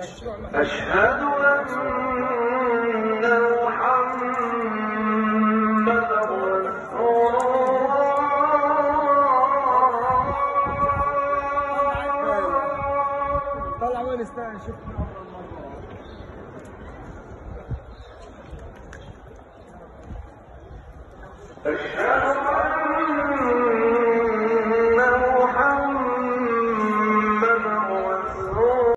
أشهد أن محمدا رسول الله. طلع وين استنى شوف أشهد أن